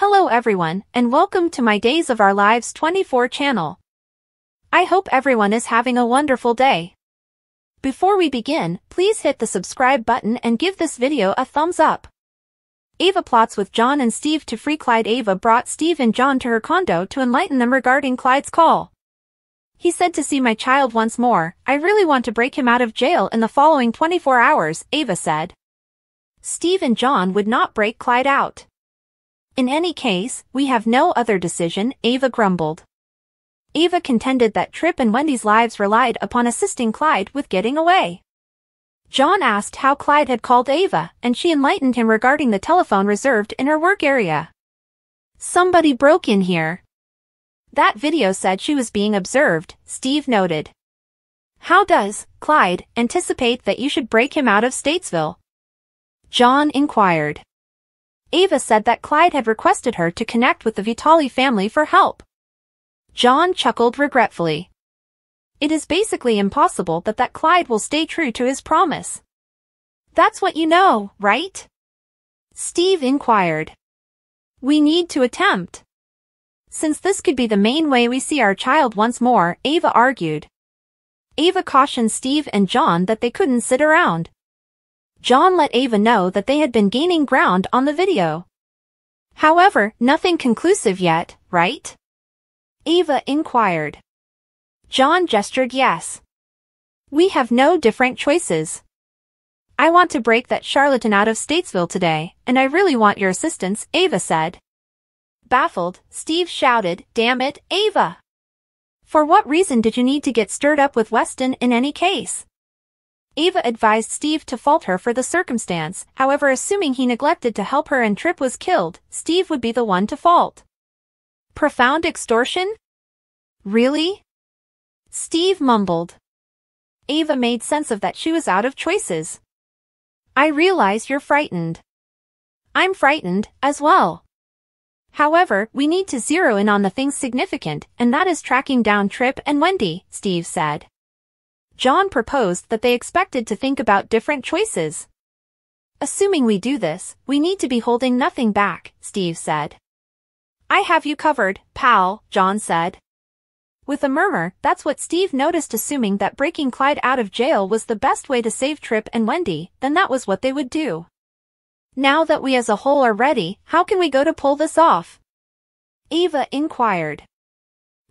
Hello everyone, and welcome to my Days of Our Lives 24 channel. I hope everyone is having a wonderful day. Before we begin, please hit the subscribe button and give this video a thumbs up. Ava plots with John and Steve to free Clyde Ava brought Steve and John to her condo to enlighten them regarding Clyde's call. He said to see my child once more, I really want to break him out of jail in the following 24 hours, Ava said. Steve and John would not break Clyde out. In any case, we have no other decision, Ava grumbled. Ava contended that Trip and Wendy's lives relied upon assisting Clyde with getting away. John asked how Clyde had called Ava, and she enlightened him regarding the telephone reserved in her work area. Somebody broke in here. That video said she was being observed, Steve noted. How does, Clyde, anticipate that you should break him out of Statesville? John inquired. Ava said that Clyde had requested her to connect with the Vitali family for help. John chuckled regretfully. It is basically impossible that that Clyde will stay true to his promise. That's what you know, right? Steve inquired. We need to attempt. Since this could be the main way we see our child once more, Ava argued. Ava cautioned Steve and John that they couldn't sit around. John let Ava know that they had been gaining ground on the video. However, nothing conclusive yet, right? Ava inquired. John gestured yes. We have no different choices. I want to break that charlatan out of Statesville today, and I really want your assistance, Ava said. Baffled, Steve shouted, Damn it, Ava! For what reason did you need to get stirred up with Weston in any case? Ava advised Steve to fault her for the circumstance, however assuming he neglected to help her and Trip was killed, Steve would be the one to fault. Profound extortion? Really? Steve mumbled. Ava made sense of that she was out of choices. I realize you're frightened. I'm frightened, as well. However, we need to zero in on the things significant, and that is tracking down Trip and Wendy, Steve said. John proposed that they expected to think about different choices. Assuming we do this, we need to be holding nothing back, Steve said. I have you covered, pal, John said. With a murmur, that's what Steve noticed assuming that breaking Clyde out of jail was the best way to save Trip and Wendy, then that was what they would do. Now that we as a whole are ready, how can we go to pull this off? Eva inquired.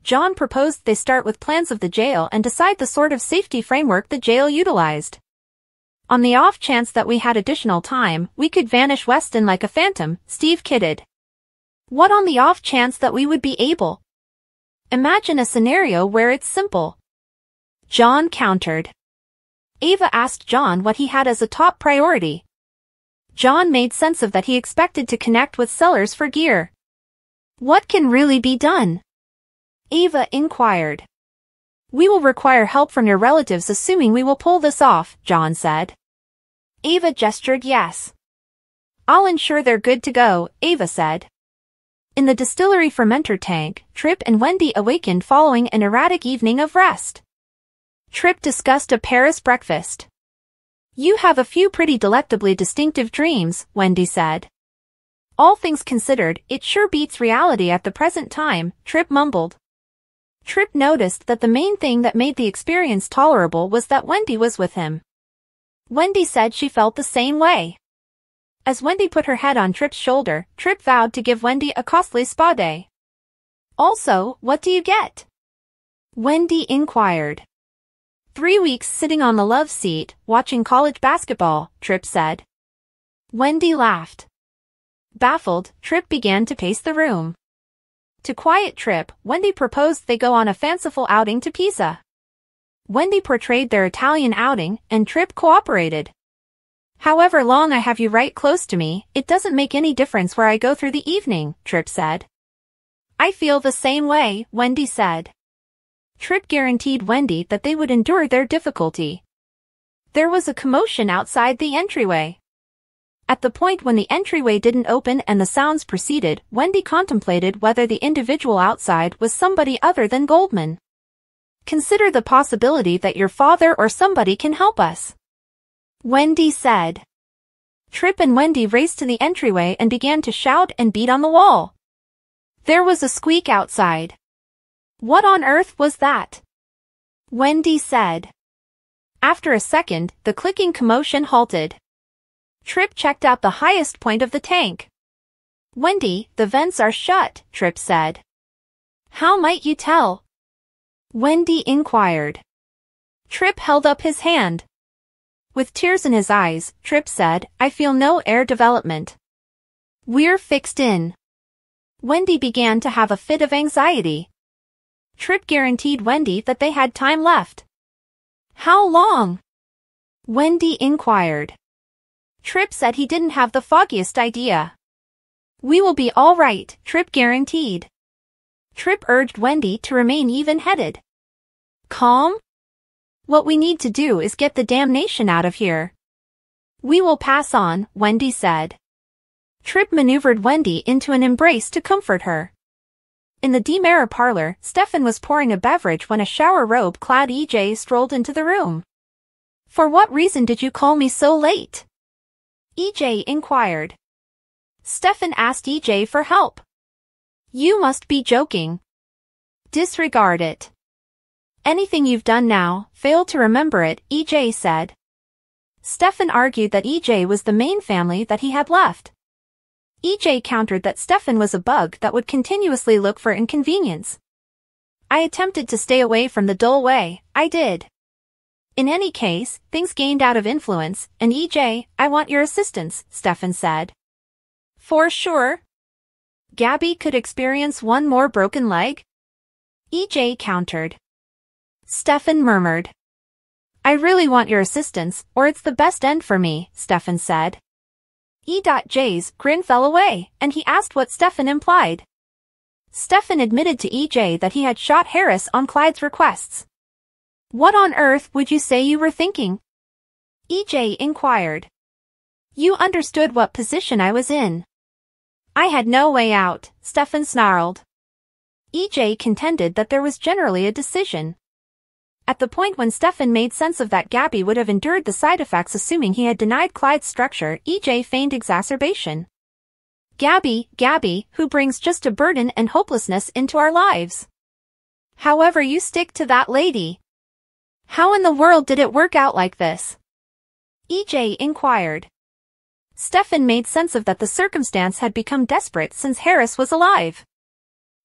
John proposed they start with plans of the jail and decide the sort of safety framework the jail utilized. On the off chance that we had additional time, we could vanish Weston like a phantom, Steve kidded. What on the off chance that we would be able, Imagine a scenario where it's simple. John countered. Ava asked John what he had as a top priority. John made sense of that he expected to connect with sellers for gear. What can really be done? Ava inquired. We will require help from your relatives assuming we will pull this off, John said. Ava gestured yes. I'll ensure they're good to go, Ava said. In the distillery fermenter tank, Trip and Wendy awakened following an erratic evening of rest. Trip discussed a Paris breakfast. You have a few pretty delectably distinctive dreams, Wendy said. All things considered, it sure beats reality at the present time, Trip mumbled. Trip noticed that the main thing that made the experience tolerable was that Wendy was with him. Wendy said she felt the same way. As Wendy put her head on Trip's shoulder, Trip vowed to give Wendy a costly spa day. Also, what do you get? Wendy inquired. Three weeks sitting on the love seat, watching college basketball, Trip said. Wendy laughed. Baffled, Trip began to pace the room. To quiet Trip, Wendy proposed they go on a fanciful outing to Pisa. Wendy portrayed their Italian outing, and Trip cooperated. However long I have you right close to me, it doesn't make any difference where I go through the evening, Trip said. I feel the same way, Wendy said. Trip guaranteed Wendy that they would endure their difficulty. There was a commotion outside the entryway. At the point when the entryway didn't open and the sounds proceeded, Wendy contemplated whether the individual outside was somebody other than Goldman. Consider the possibility that your father or somebody can help us. Wendy said. Trip and Wendy raced to the entryway and began to shout and beat on the wall. There was a squeak outside. What on earth was that? Wendy said. After a second, the clicking commotion halted. Trip checked out the highest point of the tank. Wendy, the vents are shut, Trip said. How might you tell? Wendy inquired. Trip held up his hand. With tears in his eyes, Trip said, I feel no air development. We're fixed in. Wendy began to have a fit of anxiety. Trip guaranteed Wendy that they had time left. How long? Wendy inquired. Trip said he didn't have the foggiest idea. We will be all right, Trip guaranteed. Trip urged Wendy to remain even-headed. Calm? What we need to do is get the damnation out of here. We will pass on, Wendy said. Trip maneuvered Wendy into an embrace to comfort her. In the DiMera parlor, Stefan was pouring a beverage when a shower robe-clad EJ strolled into the room. For what reason did you call me so late? EJ inquired. Stefan asked EJ for help. You must be joking. Disregard it. Anything you've done now, fail to remember it, EJ said. Stefan argued that EJ was the main family that he had left. EJ countered that Stefan was a bug that would continuously look for inconvenience. I attempted to stay away from the dull way, I did. In any case, things gained out of influence, and EJ, I want your assistance, Stefan said. For sure. Gabi could experience one more broken leg? EJ countered. Stefan murmured. I really want your assistance, or it's the best end for me, Stefan said. E.J's grin fell away, and he asked what Stefan implied. Stefan admitted to EJ that he had shot Harris on Clyde's requests. What on earth would you say you were thinking? EJ inquired. You understood what position I was in. I had no way out, Stefan snarled. EJ contended that there was generally a decision. At the point when Stefan made sense of that Gabi would have endured the side effects assuming he had denied Clyde's structure, EJ feigned exacerbation. Gabi, Gabi, who brings just a burden and hopelessness into our lives. However you stick to that lady. How in the world did it work out like this? EJ inquired. Stefan made sense of that the circumstance had become desperate since Harris was alive.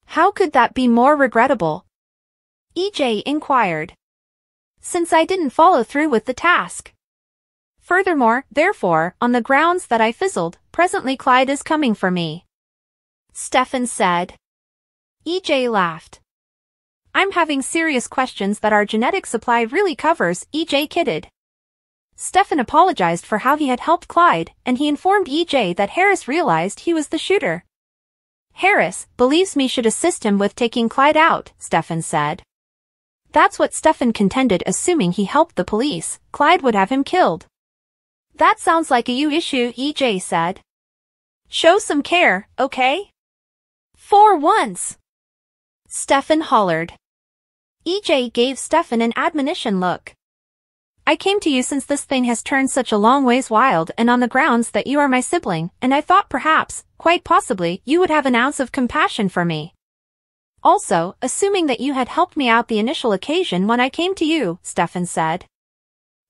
How could that be more regrettable? EJ inquired since I didn't follow through with the task. Furthermore, therefore, on the grounds that I fizzled, presently Clyde is coming for me. Stefan said. EJ laughed. I'm having serious questions that our genetic supply really covers, EJ kidded. Stefan apologized for how he had helped Clyde, and he informed EJ that Harris realized he was the shooter. Harris believes me should assist him with taking Clyde out, Stefan said. That's what Stefan contended assuming he helped the police, Clyde would have him killed. That sounds like a you issue, EJ said. Show some care, okay? For once. Stefan hollered. EJ gave Stefan an admonition look. I came to you since this thing has turned such a long ways wild and on the grounds that you are my sibling, and I thought perhaps, quite possibly, you would have an ounce of compassion for me. Also, assuming that you had helped me out the initial occasion when I came to you, Stefan said.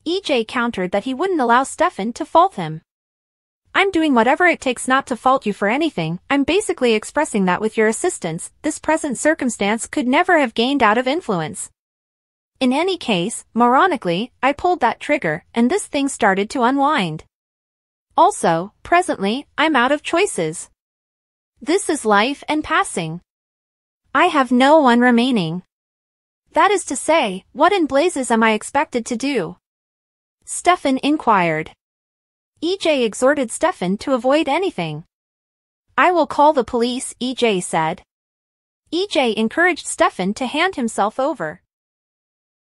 EJ countered that he wouldn't allow Stefan to fault him. I'm doing whatever it takes not to fault you for anything, I'm basically expressing that with your assistance, this present circumstance could never have gained out of influence. In any case, moronically, I pulled that trigger, and this thing started to unwind. Also, presently, I'm out of choices. This is life and passing. I have no one remaining. That is to say, what in blazes am I expected to do? Stefan inquired. EJ exhorted Stefan to avoid anything. I will call the police, EJ said. EJ encouraged Stefan to hand himself over.